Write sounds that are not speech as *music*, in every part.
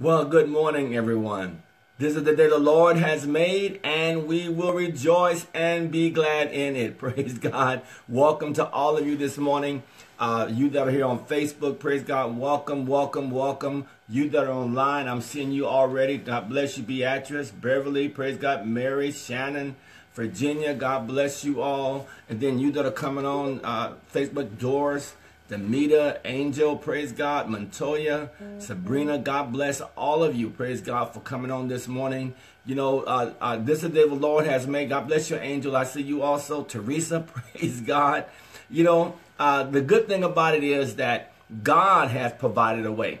Well, good morning, everyone. This is the day the Lord has made, and we will rejoice and be glad in it. *laughs* Praise God. Welcome to all of you this morning. Uh, you that are here on Facebook, praise God. Welcome, welcome, welcome. You that are online, I'm seeing you already. God bless you, Beatrice, Beverly, praise God, Mary, Shannon, Virginia. God bless you all. And then you that are coming on uh, Facebook, Doors. Demita, Angel, praise God, Montoya, Sabrina, God bless all of you. Praise God for coming on this morning. You know, uh, uh, this is the day the Lord has made. God bless you, Angel. I see you also. Teresa, *laughs* praise God. You know, uh, the good thing about it is that God has provided a way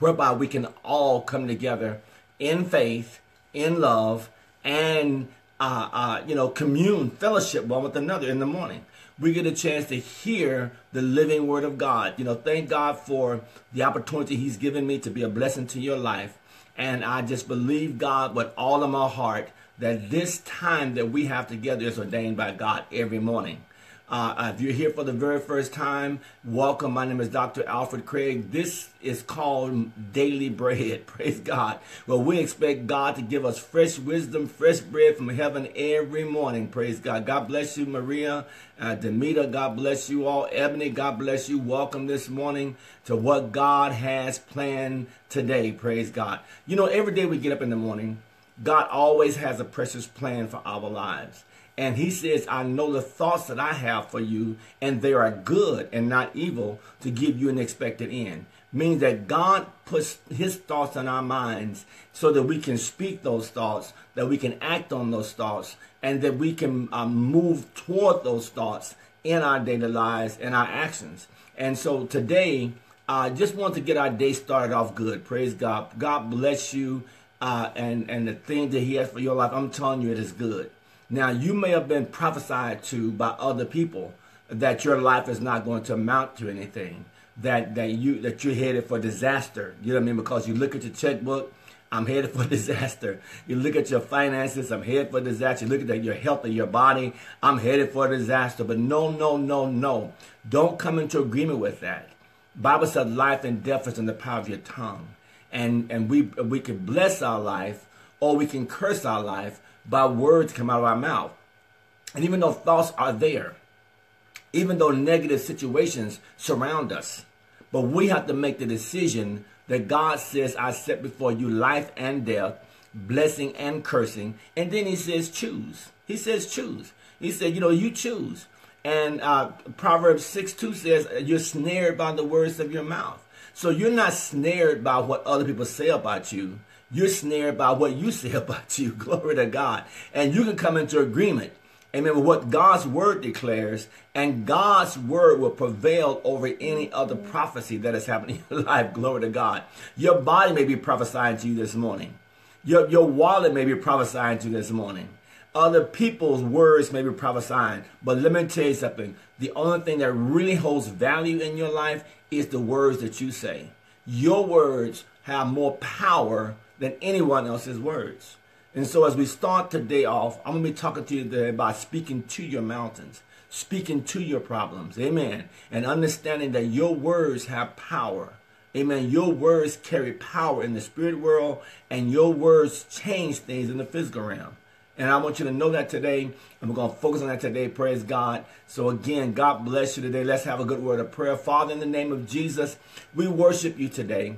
whereby we can all come together in faith, in love, and, uh, uh, you know, commune, fellowship one with another in the morning we get a chance to hear the living word of God. You know, thank God for the opportunity He's given me to be a blessing to your life. And I just believe God with all of my heart that this time that we have together is ordained by God every morning. Uh, if you're here for the very first time, welcome. My name is Dr. Alfred Craig. This is called Daily Bread. *laughs* Praise God. Well, we expect God to give us fresh wisdom, fresh bread from heaven every morning. Praise God. God bless you, Maria. Uh, Demita, God bless you all. Ebony, God bless you. Welcome this morning to what God has planned today. Praise God. You know, every day we get up in the morning, God always has a precious plan for our lives. And he says, I know the thoughts that I have for you, and they are good and not evil to give you an expected end. Means that God puts his thoughts in our minds so that we can speak those thoughts, that we can act on those thoughts, and that we can um, move toward those thoughts in our daily lives and our actions. And so today, I uh, just want to get our day started off good. Praise God. God bless you. Uh, and, and the thing that he has for your life, I'm telling you, it is good. Now, you may have been prophesied to by other people that your life is not going to amount to anything, that that you that you're headed for disaster. You know what I mean? Because you look at your checkbook, I'm headed for *laughs* disaster. You look at your finances, I'm headed for disaster. You look at your health of your body, I'm headed for disaster. But no, no, no, no. Don't come into agreement with that. Bible said life and death is in the power of your tongue. And and we we can bless our life or we can curse our life by words come out of our mouth. And even though thoughts are there, even though negative situations surround us, but we have to make the decision that God says, I set before you life and death, blessing and cursing. And then he says, choose. He says, choose. He said, you know, you choose. And uh, Proverbs 6 2 says, you're snared by the words of your mouth. So you're not snared by what other people say about you you're snared by what you say *laughs* about you. Glory to God. And you can come into agreement. Amen. With what God's word declares, and God's word will prevail over any other prophecy that is happening *laughs* in your life. Glory to God. Your body may be prophesying to you this morning. Your, your wallet may be prophesying to you this morning. Other people's words may be prophesying. But let me tell you something. The only thing that really holds value in your life is the words that you say. Your words have more power than anyone else's words. And so as we start today off, I'm going to be talking to you today about speaking to your mountains, speaking to your problems. Amen. And understanding that your words have power. Amen. Your words carry power in the spirit world and your words change things in the physical realm. And I want you to know that today. And we're going to focus on that today. Praise God. So again, God bless you today. Let's have a good word of prayer. Father, in the name of Jesus, we worship you today.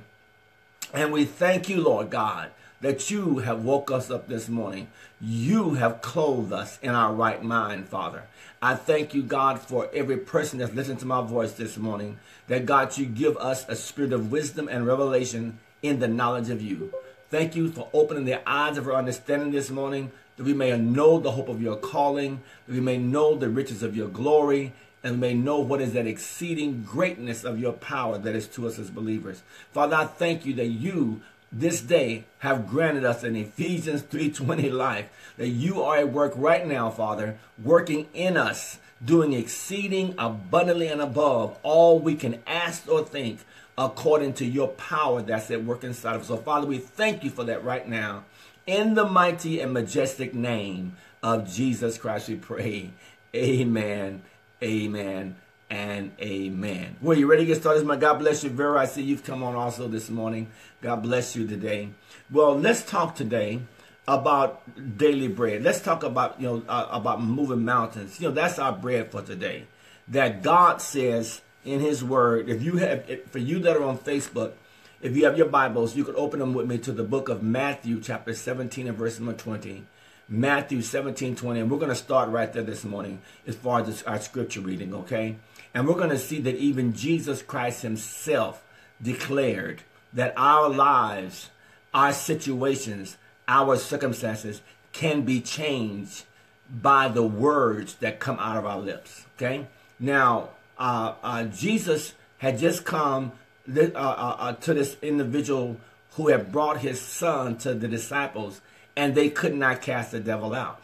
And we thank you, Lord God, that you have woke us up this morning. You have clothed us in our right mind, Father. I thank you, God, for every person that's listened to my voice this morning, that God, you give us a spirit of wisdom and revelation in the knowledge of you. Thank you for opening the eyes of our understanding this morning, that we may know the hope of your calling, that we may know the riches of your glory, and may know what is that exceeding greatness of your power that is to us as believers. Father, I thank you that you this day have granted us an Ephesians 3:20 life that you are at work right now, Father, working in us, doing exceeding abundantly and above all we can ask or think according to your power that's at work inside of us. So Father, we thank you for that right now. In the mighty and majestic name of Jesus Christ we pray. Amen Amen and amen. Well, you ready to get started? My God bless you, Vera. I see you've come on also this morning. God bless you today. Well, let's talk today about daily bread. Let's talk about you know uh, about moving mountains. You know that's our bread for today. That God says in His Word. If you have, for you that are on Facebook, if you have your Bibles, you could open them with me to the book of Matthew, chapter 17 and verse number 20. Matthew 17, 20. And we're going to start right there this morning as far as our scripture reading, okay? And we're going to see that even Jesus Christ himself declared that our lives, our situations, our circumstances can be changed by the words that come out of our lips, okay? Now, uh, uh, Jesus had just come uh, uh, uh, to this individual who had brought his son to the disciples, and they could not cast the devil out.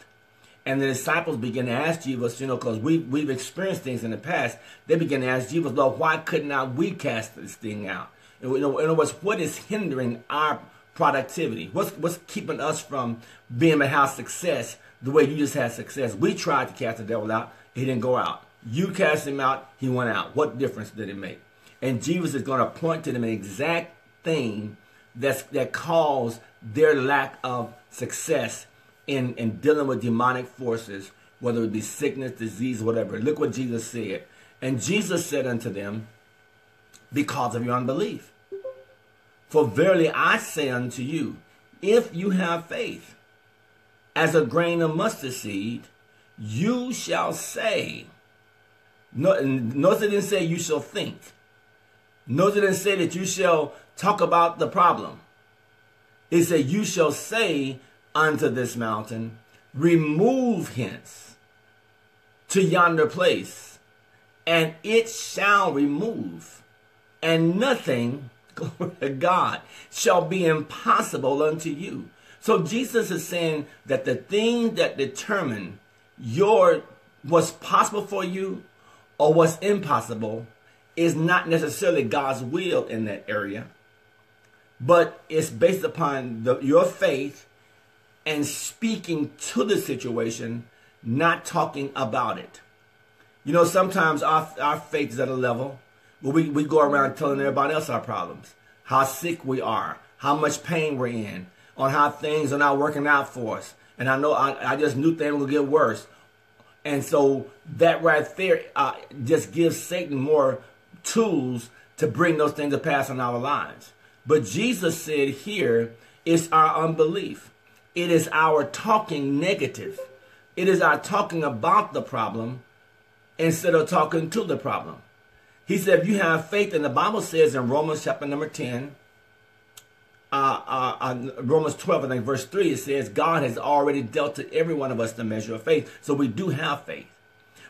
And the disciples began to ask Jesus, you know, because we, we've experienced things in the past. They began to ask Jesus, Lord, why could not we cast this thing out? Know, in other words, what is hindering our productivity? What's, what's keeping us from being able house success the way you just had success? We tried to cast the devil out. He didn't go out. You cast him out. He went out. What difference did it make? And Jesus is going to point to them an exact thing that's, that caused their lack of success in, in dealing with demonic forces, whether it be sickness, disease, whatever. Look what Jesus said. And Jesus said unto them, Because of your unbelief. For verily I say unto you, if you have faith as a grain of mustard seed, you shall say, no, notice it didn't say you shall think. Notice it didn't say that you shall talk about the problem. It said you shall say unto this mountain, remove hence to yonder place, and it shall remove, and nothing, *laughs* glory to God, shall be impossible unto you. So Jesus is saying that the thing that determine your what's possible for you or what's impossible is not necessarily God's will in that area, but it's based upon the, your faith and speaking to the situation, not talking about it. You know, sometimes our, our faith is at a level where we, we go around telling everybody else our problems, how sick we are, how much pain we're in, on how things are not working out for us. And I know I, I just knew things would get worse. And so that right there uh, just gives Satan more tools to bring those things to pass in our lives. But Jesus said here, it's our unbelief. It is our talking negative. It is our talking about the problem instead of talking to the problem. He said, if you have faith, and the Bible says in Romans chapter number 10, uh, uh, uh, Romans 12, I think, verse 3, it says, God has already dealt to every one of us the measure of faith. So we do have faith.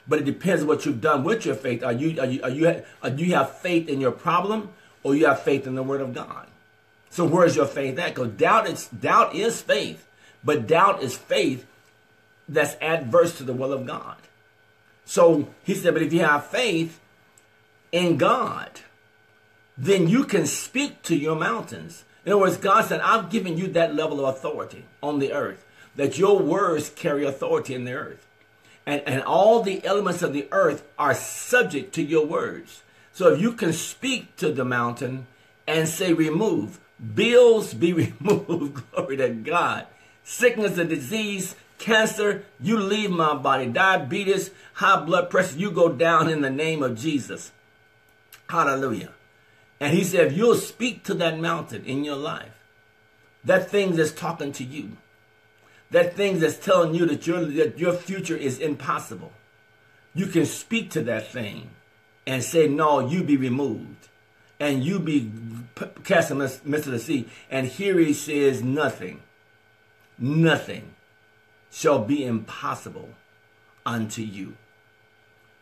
But it depends what you've done with your faith. Are you, are you, are you, are you have faith in your problem or you have faith in the word of God? So where's your faith at? Because doubt is, doubt is faith, but doubt is faith that's adverse to the will of God. So he said, but if you have faith in God, then you can speak to your mountains in other words, God said, I've given you that level of authority on the earth, that your words carry authority in the earth. And, and all the elements of the earth are subject to your words. So if you can speak to the mountain and say, remove, bills be *laughs* removed, glory to God. Sickness and disease, cancer, you leave my body. Diabetes, high blood pressure, you go down in the name of Jesus. Hallelujah. And he said, if you'll speak to that mountain in your life, that thing that's talking to you, that thing that's telling you that your, that your future is impossible, you can speak to that thing and say, no, you be removed. And you be cast in the midst of the sea. And here he says, nothing, nothing shall be impossible unto you.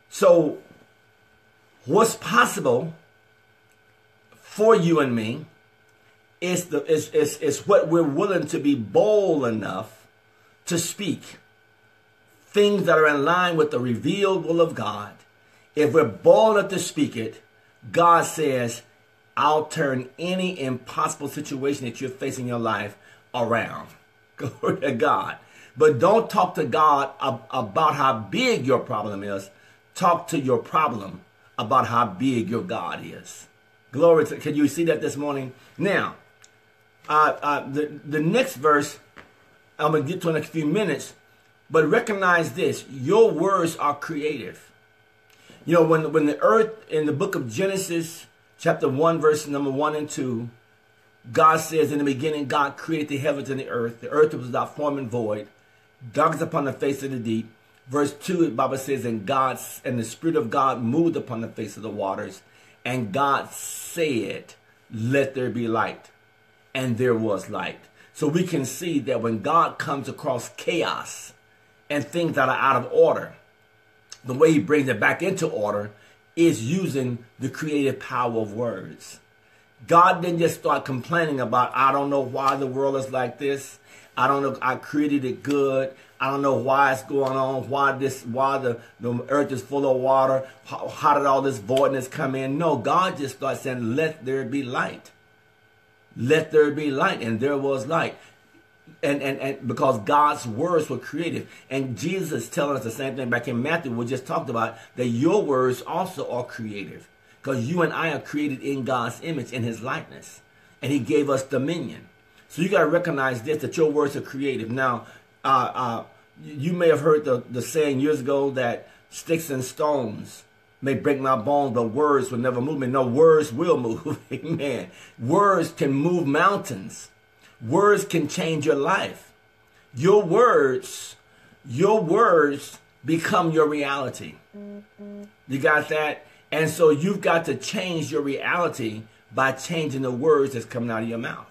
So, what's possible for you and me is the is, is, is what we're willing to be bold enough to speak things that are in line with the revealed will of God. If we're bold enough to speak it, God says, I'll turn any impossible situation that you're facing in your life around. *laughs* Glory to God. But don't talk to God ab- about how big your problem is. Talk to your problem about how big your God is. Glory to, can you see that this morning? Now, uh, uh, the, the next verse, I'm going to get to in a few minutes, but recognize this your words are creative. You know, when, when the earth in the book of Genesis, chapter 1, verse number 1 and 2, God says, In the beginning, God created the heavens and the earth. The earth was without form and void, darkness upon the face of the deep. Verse 2, the Bible says, And God and the Spirit of God moved upon the face of the waters, and God said, Let there be light. And there was light. So we can see that when God comes across chaos and things that are out of order, the way he brings it back into order is using the creative power of words. God didn't just start complaining about, I don't know why the world is like this. I don't know, I created it good. I don't know why it's going on, why this, why the, the earth is full of water. How, how did all this voidness come in? No, God just started saying, let there be light. Let there be light. And there was light. And, and, and because God's words were creative. And Jesus telling us the same thing back in Matthew, we just talked about, that your words also are creative. Because you and I are created in God's image, in his likeness. And he gave us dominion. So you got to recognize this, that your words are creative. Now, uh, uh, you may have heard the, the saying years ago that sticks and stones may break my bones, but words will never move me. No, words will *laughs* move. Amen. Words can move mountains. Words can change your life. Your words, your words become your reality. You got that? And so you've got to change your reality by changing the words that's coming out of your mouth.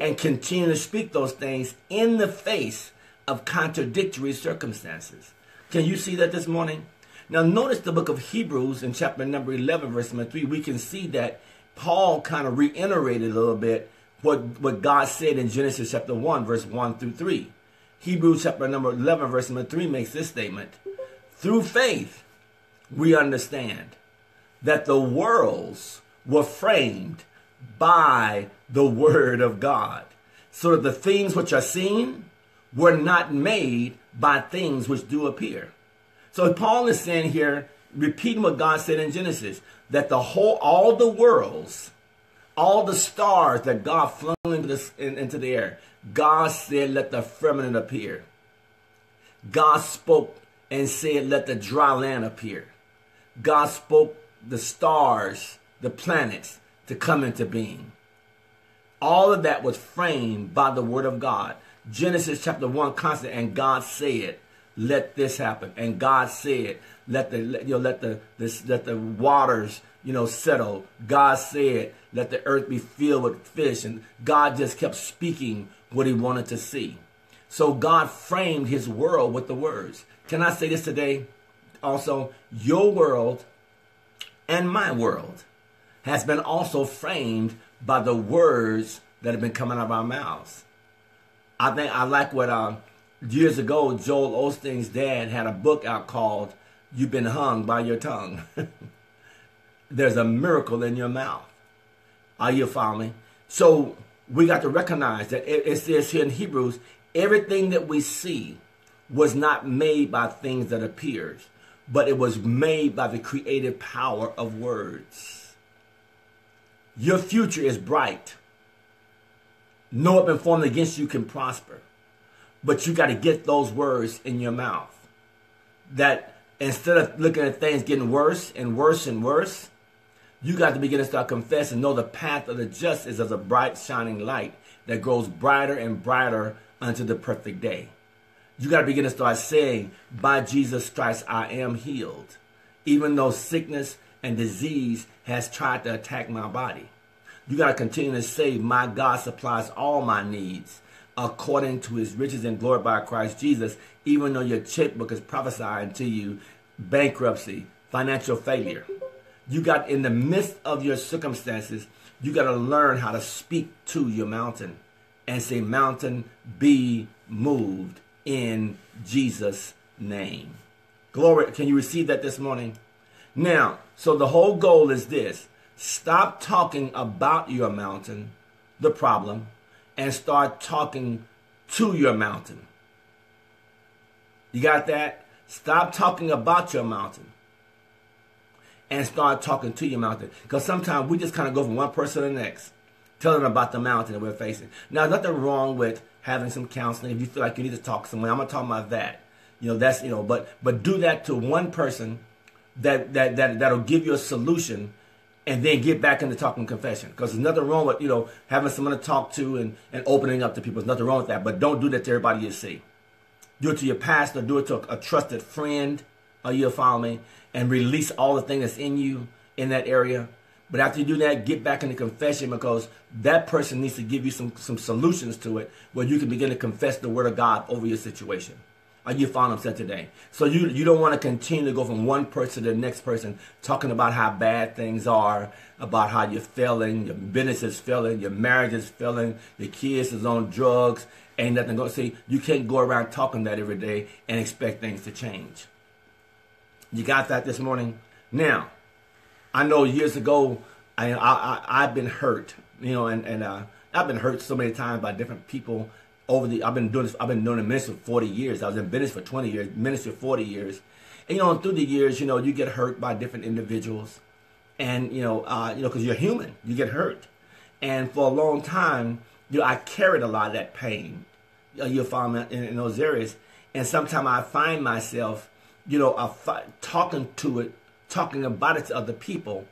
And continue to speak those things in the face of contradictory circumstances. Can you see that this morning? Now, notice the book of Hebrews in chapter number 11, verse number 3. We can see that Paul kind of reiterated a little bit what, what God said in Genesis chapter 1, verse 1 through 3. Hebrews chapter number 11, verse number 3 makes this statement Through faith, we understand that the worlds were framed by the word of God, so that the things which are seen were not made by things which do appear. So Paul is saying here, repeating what God said in Genesis, that the whole, all the worlds, all the stars that God flung into the, in, into the air, God said, let the firmament appear. God spoke and said, let the dry land appear. God spoke the stars, the planets to come into being. All of that was framed by the word of God. Genesis chapter 1 constant, and God said, let this happen. And God said, let the let, you know, let the this, let the waters you know settle. God said, let the earth be filled with fish, and God just kept speaking what He wanted to see. So God framed His world with the words. Can I say this today? Also, your world and my world has been also framed by the words that have been coming out of our mouths. I think I like what uh, years ago Joel Osteen's dad had a book out called "You've Been Hung by Your Tongue." *laughs* There's a miracle in your mouth. Are you following? So we got to recognize that it, says here in Hebrews, everything that we see was not made by things that appears but it was made by the creative power of words. Your future is bright. No weapon formed against you can prosper. But you got to get those words in your mouth. That instead of looking at things getting worse and worse and worse, you got to begin to start confessing. Know the path of the just is as a bright shining light that grows brighter and brighter unto the perfect day. You got to begin to start saying, by Jesus Christ, I am healed. Even though sickness and disease has tried to attack my body. You got to continue to say, my God supplies all my needs according to his riches and glory by Christ Jesus, even though your checkbook is prophesying to you bankruptcy, financial failure. You got in the midst of your circumstances, you got to learn how to speak to your mountain and say, Mountain, be moved in Jesus' name. Glory. Can you receive that this morning? Now, so the whole goal is this stop talking about your mountain, the problem, and start talking to your mountain. You got that? Stop talking about your mountain and start talking to your mountain. Because sometimes we just kind of go from one person to the next, telling them about the mountain that we're facing. Now, nothing wrong with having some counseling. If you feel like you need to talk to someone, I'm gonna talk about that. You know, that's you know, but but do that to one person that that that that'll give you a solution and then get back into talking confession. Because there's nothing wrong with, you know, having someone to talk to and, and opening up to people. There's nothing wrong with that. But don't do that to everybody you see. Do it to your pastor, do it to a, a trusted friend, or you'll follow me, and release all the things that's in you in that area. But after you do that, get back into confession because that person needs to give you some, some solutions to it where you can begin to confess the word of God over your situation. Are you following what today? So you you don't want to continue to go from one person to the next person talking about how bad things are, about how you're failing, your business is failing, your marriage is failing, your kids is on drugs, ain't nothing going to see. You can't go around talking that every day and expect things to change. You got that this morning? Now, I know years ago I, I, have been hurt, you know, and and uh, I've been hurt so many times by different people over the I've been doing this I've been doing ministry for 40 years. I was in business for 20 years, ministry for 40 years. And you know, through the years, you know, you get hurt by different individuals. And you know, uh, you know, because you're human, you get hurt. And for a long time, you know, I carried a lot of that pain. Uh, you'll find in, in those areas. And sometimes I find myself, you know, talking to it, talking about it to other people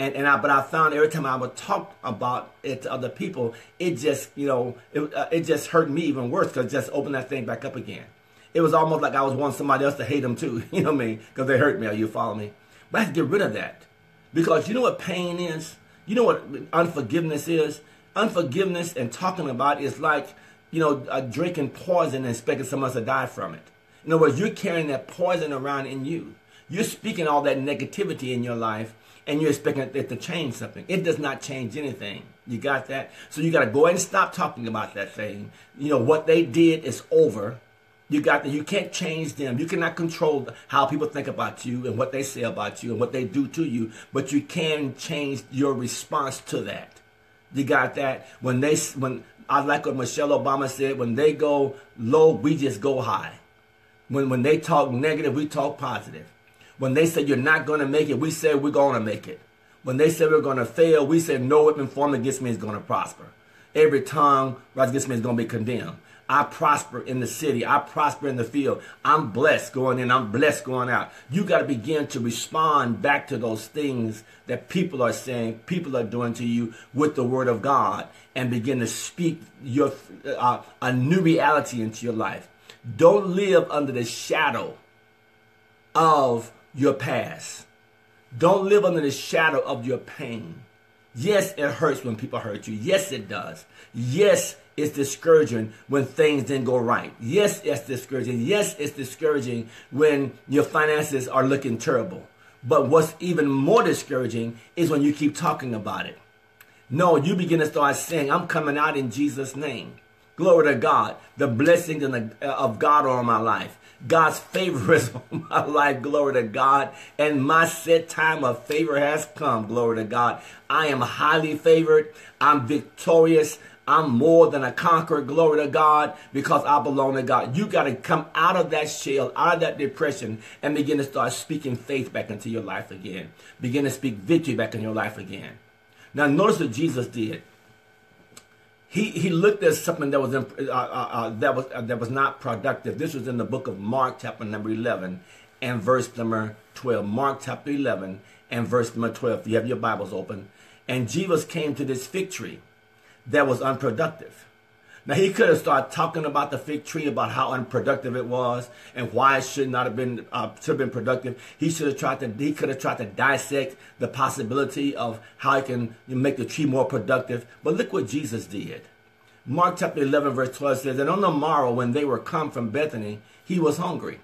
and and I but I found every time I would talk about it to other people, it just you know it uh, it just hurt me even worse because just opened that thing back up again. It was almost like I was wanting somebody else to hate them too. *laughs* You know what I mean? Because they hurt me. Or you follow me? But I have to get rid of that because you know what pain is. You know what unforgiveness is. Unforgiveness and talking about is like you know uh, drinking poison and expecting someone to die from it. In other words, you're carrying that poison around in you. You're speaking all that negativity in your life and you're expecting it to change something. It does not change anything. You got that? So you got to go ahead and stop talking about that thing. You know, what they did is over. You got that. You can't change them. You cannot control how people think about you and what they say about you and what they do to you, but you can change your response to that. You got that? When they, when, I like what Michelle Obama said, when they go low, we just go high. When, when they talk negative, we talk positive. When they say you're not going to make it, we say we're going to make it. When they said we're going to fail, we said no weapon formed against me is going to prosper. Every tongue rise against me is going to be condemned. I prosper in the city. I prosper in the field. I'm blessed going in. I'm blessed going out. You got to begin to respond back to those things that people are saying, people are doing to you with the word of God and begin to speak your uh, a new reality into your life. Don't live under the shadow of your past. Don't live under the shadow of your pain. Yes, it hurts when people hurt you. Yes, it does. Yes, it's discouraging when things didn't go right. Yes, it's discouraging. Yes, it's discouraging when your finances are looking terrible. But what's even more discouraging is when you keep talking about it. No, you begin to start saying, I'm coming out in Jesus' name. Glory to God. The blessings uh, of God are on my life. God's favor is *laughs* on my life. Glory to God. And my set time of favor has come. Glory to God. I am highly favored. I'm victorious. I'm more than a conqueror. Glory to God because I belong to God. You got to come out of that shell, out of that depression, and begin to start speaking faith back into your life again. Begin to speak victory back in your life again. Now, notice what Jesus did he he looked at something that was in, uh, uh, uh, that was uh, that was not productive. This was in the book of Mark, chapter number eleven, and verse number twelve. Mark chapter eleven and verse number twelve. You have your Bibles open, and Jesus came to this fig tree that was unproductive. Now he could have started talking about the fig tree, about how unproductive it was, and why it should not have been uh, should have been productive. He should have tried to he could have tried to dissect the possibility of how he can make the tree more productive. But look what Jesus did. Mark chapter 11 verse 12 says, And on the morrow when they were come from Bethany, he was hungry.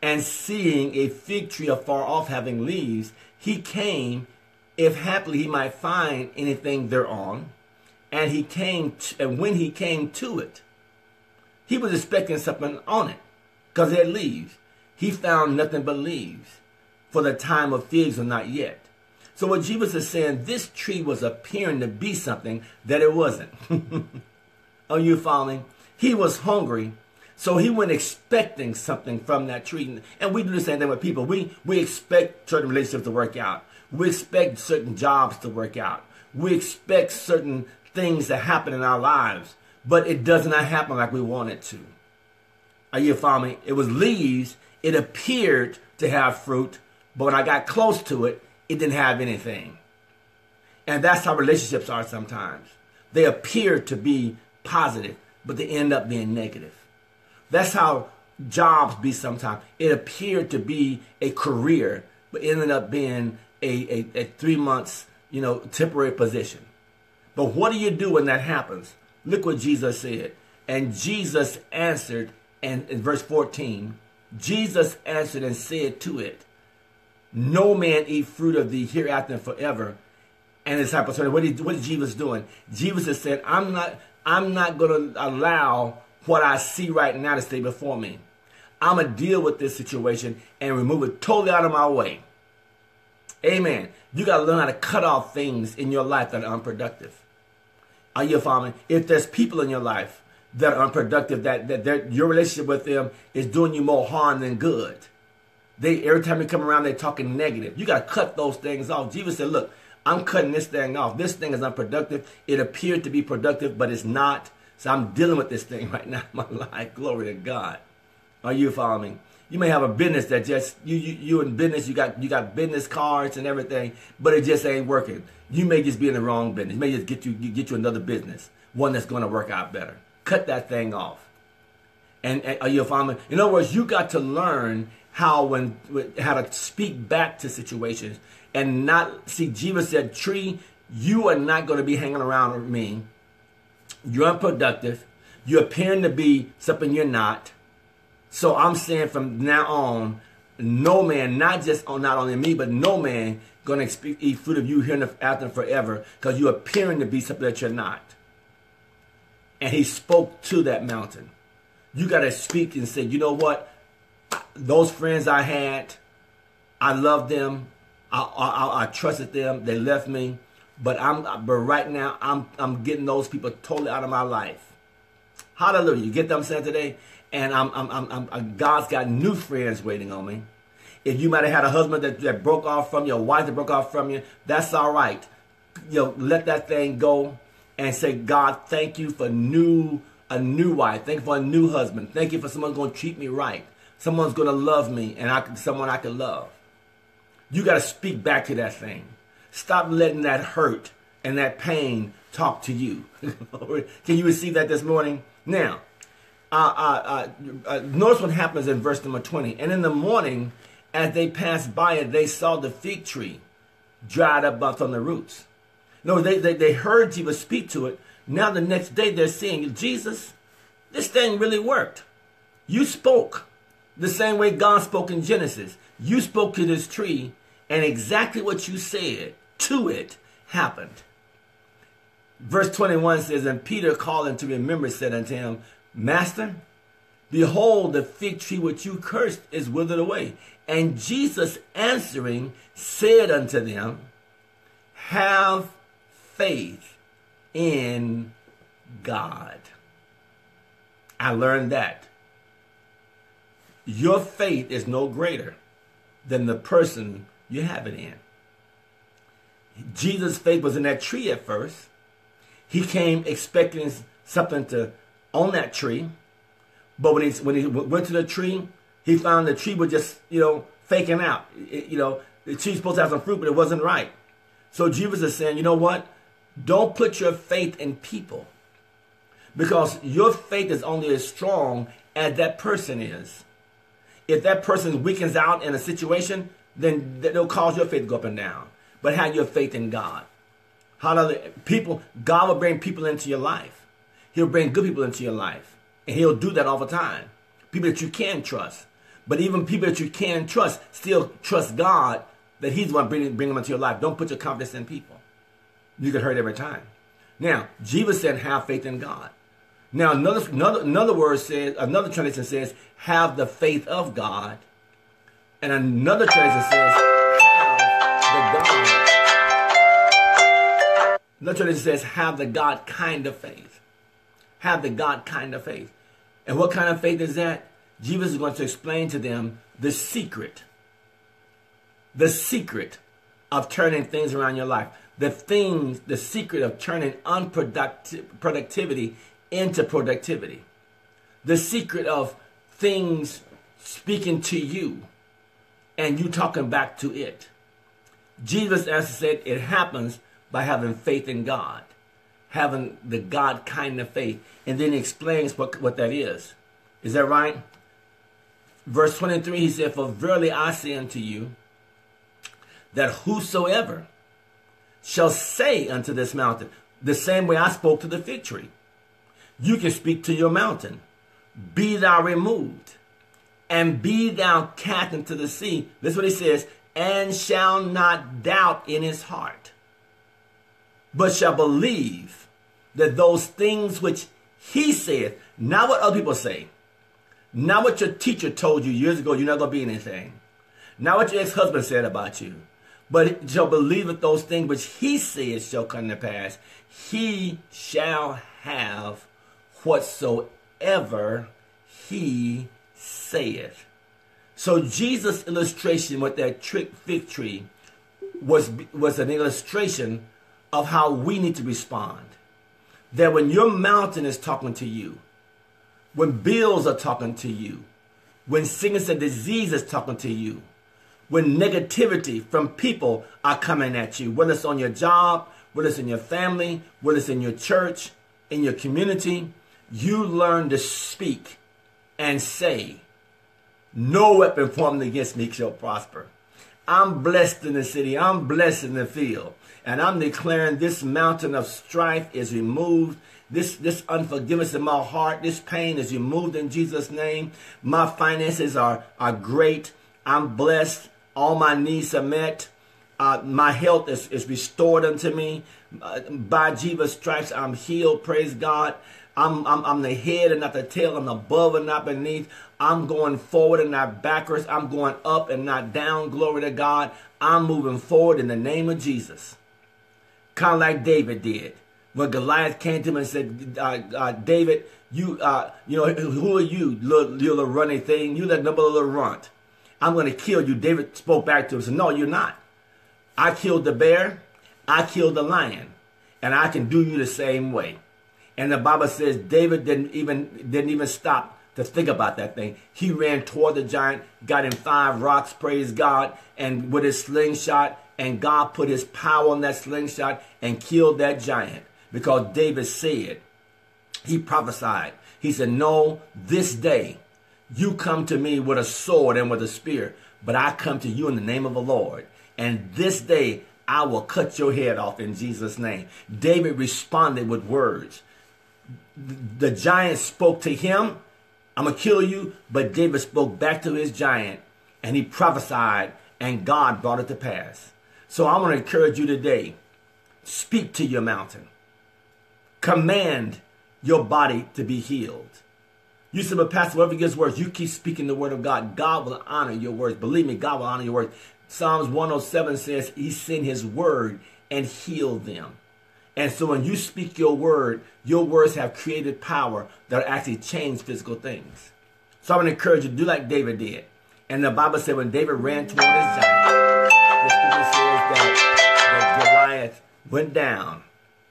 And seeing a fig tree afar off having leaves, he came, if haply he might find anything thereon. And he came, and when he came to it, he was expecting something on it, because it leaves. He found nothing but leaves, for the time of figs was not yet. So what Jesus is saying, this tree was appearing to be something that it wasn't. *laughs* Are you following? He was hungry. So he went expecting something from that tree. And we do the same thing with people. We, we expect certain relationships to work out. We expect certain jobs to work out. We expect certain things that happen in our lives. But it does not happen like we want it to. Are you following me? It was leaves. It appeared to have fruit. But when I got close to it, it didn't have anything. And that's how relationships are sometimes. They appear to be positive, but they end up being negative. That's how jobs be sometimes. It appeared to be a career, but ended up being a, a, a three months, you know, temporary position. But what do you do when that happens? Look what Jesus said. And Jesus answered, and in verse 14, Jesus answered and said to it, No man eat fruit of thee hereafter and forever. And his disciples said, what is, what is Jesus doing? Jesus has said, I'm not, I'm not going to allow what I see right now to stay before me. I'm going to deal with this situation and remove it totally out of my way. Amen. You got to learn how to cut off things in your life that are unproductive. Are you following? If there's people in your life that are unproductive, that, that your relationship with them is doing you more harm than good. They every time you come around, they're talking negative. You got to cut those things off. Jesus said, "Look, I'm cutting this thing off. This thing is unproductive. It appeared to be productive, but it's not. So I'm dealing with this thing *laughs* right now in my life. Glory to God. Are you following me? You may have a business that just you, you you in business. You got you got business cards and everything, but it just ain't working. You may just be in the wrong business. You may just get you get you another business, one that's going to work out better. Cut that thing off. And, and are you following? In other words, you got to learn how when how to speak back to situations and not see. Jesus said, "Tree, you are not going to be hanging around with me." You're unproductive. You're appearing to be something you're not. So I'm saying from now on, no man, not just on not only me, but no man gonna eat fruit of you here the, after forever, because you're appearing to be something that you're not. And he spoke to that mountain. You gotta speak and say, you know what? Those friends I had, I loved them. I, I, I trusted them. They left me. But I'm but right now I'm I'm getting those people totally out of my life. Hallelujah. You get them saying today? And I'm, I'm, I'm, I'm, uh, God's got new friends waiting on me. If you might have had a husband that, that broke off from you, a wife that broke off from you, that's all right. You know, let that thing go and say, God, thank you for new a new wife. Thank you for a new husband. Thank you for someone going to treat me right. Someone's going to love me and I someone I can love. You got to speak back to that thing. Stop letting that hurt and that pain talk to you. *laughs* Can you receive that this morning? Now, uh, uh, uh, uh, notice what happens in verse number 20. And in the morning, as they passed by it, they saw the fig tree dried up from the roots. No, they, they, they heard Jesus speak to it. Now the next day they're seeing, Jesus, this thing really worked. You spoke the same way God spoke in Genesis. You spoke to this tree, and exactly what you said to it happened. Verse 21 says, And Peter calling to remember said unto him, Master, behold, the fig tree which you cursed is withered away. And Jesus answering said unto them, Have faith in God. I learned that. Your faith is no greater than the person you have it in. Jesus' faith was in that tree at first. He came expecting something to on that tree, but when he when he went to the tree, he found the tree was just you know faking out. It, you know the tree's supposed to have some fruit, but it wasn't right. So Jesus is saying, you know what? Don't put your faith in people, because your faith is only as strong as that person is. If that person weakens out in a situation, then it'll cause your faith to go up and down but have your faith in God. Hallelujah. People, God will bring people into your life. He'll bring good people into your life. And he'll do that all the time. People that you can trust. But even people that you can trust, still trust God that he's the one bringing bring them into your life. Don't put your confidence in people. You get hurt every time. Now, Jesus said, have faith in God. Now, another, another, another word says, another translation says, have the faith of God. And another translation says, Literally says, have the God kind of faith. Have the God kind of faith. And what kind of faith is that? Jesus is going to explain to them the secret. The secret of turning things around your life. The things, the secret of turning unproductive productivity into productivity. The secret of things speaking to you and you talking back to it. Jesus, as I said, it happens by having faith in God, having the God kind of faith. And then he explains what, what that is. Is that right? Verse 23, he said, For verily I say unto you, that whosoever shall say unto this mountain, the same way I spoke to the fig tree, you can speak to your mountain, be thou removed, and be thou cast into the sea. This is what he says, and shall not doubt in his heart, but shall believe that those things which he said, not what other people say, not what your teacher told you years ago, you're not going to be anything. Not what your ex-husband said about you. But shall believe that those things which he says shall come to pass. He shall have whatsoever he saith. So Jesus' illustration with that trick fig tree was, was an illustration of how we need to respond. That when your mountain is talking to you, when bills are talking to you, when sickness and disease is talking to you, when negativity from people are coming at you, whether it's on your job, whether it's in your family, whether it's in your church, in your community, you learn to speak and say, No weapon formed against me shall prosper. I'm blessed in the city, I'm blessed in the field, and I'm declaring this mountain of strife is removed. This, this unforgiveness in my heart, this pain is removed in Jesus' name. My finances are, are great. I'm blessed. All my needs are met. Uh, my health is, is restored unto me. Uh, by Jesus' stripes, I'm healed. Praise God. I'm, I'm, I'm the head and not the tail. I'm above and not beneath. I'm going forward and not backwards. I'm going up and not down. Glory to God. I'm moving forward in the name of Jesus. Kind of like David did. When Goliath came to him and said, uh, uh, David, you, uh, you know, who are you, little, little runny thing? You let number little runt. I'm going to kill you. David spoke back to him and said, no, you're not. I killed the bear. I killed the lion. And I can do you the same way. And the Bible says David didn't even didn't even stop to think about that thing. He ran toward the giant, got him five rocks, praise God, and with his slingshot, and God put his power on that slingshot and killed that giant. Because David said, he prophesied. He said, No, this day you come to me with a sword and with a spear, but I come to you in the name of the Lord. And this day I will cut your head off in Jesus' name. David responded with words the giant spoke to him, I'm going to kill you. But David spoke back to his giant and he prophesied, and God brought it to pass. So I want to encourage you today speak to your mountain, command your body to be healed. You said, but Pastor, whatever gets words, you keep speaking the word of God. God will honor your words. Believe me, God will honor your words. Psalms 107 says he sent his word and healed them. And so when you speak your word, your words have created power that actually change physical things. So I'm going to encourage you to do like David did. And the Bible said when David ran toward his giant, the scripture says that, that Goliath went down.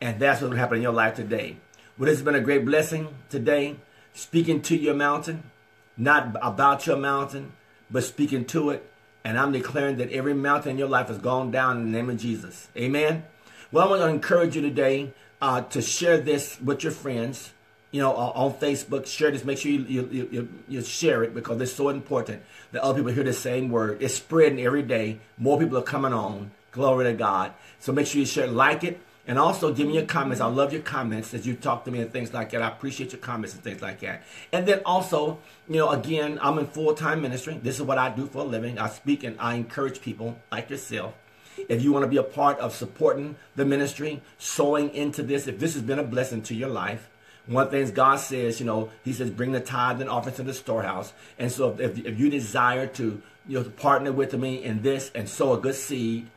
And that's what happened in your life today. Well, this has been a great blessing today. Speaking to your mountain, not about your mountain, but speaking to it. And I'm declaring that every mountain in your life has gone down in the name of Jesus. Amen. Well, I want to encourage you today uh, to share this with your friends. You know, on Facebook, share this. Make sure you, you, you, you share it because it's so important that other people hear the same word. It's spreading every day. More people are coming on. Glory to God. So make sure you share, like it, and also give me your comments. I love your comments as you talk to me and things like that. I appreciate your comments and things like that. And then also, you know, again, I'm in full-time ministry. This is what I do for a living. I speak and I encourage people like yourself if you want to be a part of supporting the ministry, sowing into this, if this has been a blessing to your life, one thing God says, you know, He says, bring the tithe and offering to the storehouse. And so if, if you desire to, you know, to partner with me in this and sow a good seed,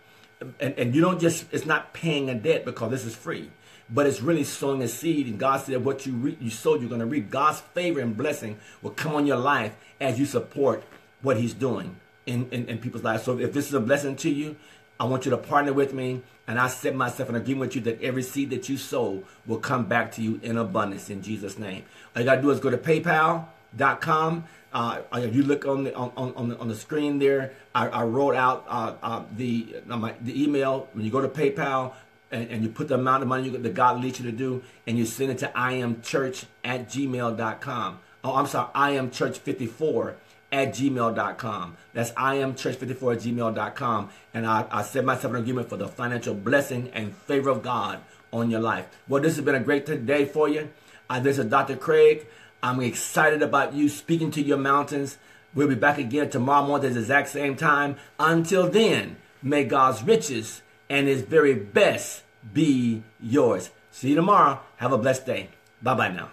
and, and you don't just, it's not paying a debt because this is free. but it's really sowing a seed. And God said, what you re- you sowed, you're going to reap. God's favor and blessing will come on your life as you support what He's doing in, in, in people's lives. So if this is a blessing to you, I want you to partner with me, and I set myself in agreement with you that every seed that you sow will come back to you in abundance in Jesus' name. All you got to do is go to PayPal.com. Uh, you look on the on, on, the, on the screen there. I, I wrote out uh, uh, the uh, my, the email. When you go to PayPal, and, and, you put the amount of money you, that God leads you to do, and you send it to iamchurch at gmail.com. Oh, I'm sorry, iamchurch54 at gmail.com. That's iamchurch54 at gmail.com. And I, I set myself an agreement for the financial blessing and favor of God on your life. Well, this has been a great day for you. Uh, this is Dr. Craig. I'm excited about you speaking to your mountains. We'll be back again tomorrow morning at the exact same time. Until then, may God's riches and his very best be yours. See you tomorrow. Have a blessed day. Bye bye now.